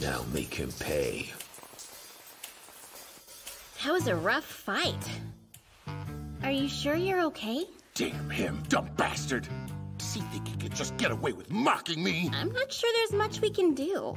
Now make him pay. That was a rough fight. Are you sure you're okay? Damn him, dumb bastard! Does he think he could just get away with mocking me? I'm not sure there's much we can do.